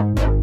Bye.